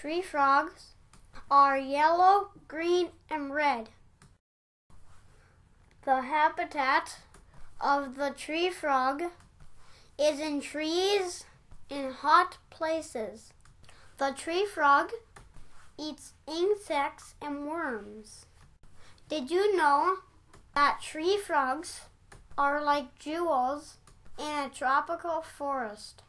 Tree frogs are yellow, green, and red. The habitat of the tree frog is in trees in hot places. The tree frog eats insects and worms. Did you know that tree frogs are like jewels in a tropical forest?